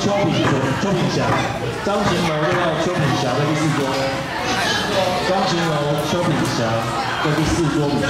邱品雄、邱品祥、张晴柔坐到邱品祥的第四桌，张晴柔、邱品祥坐第四桌不走。